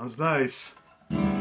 That was nice.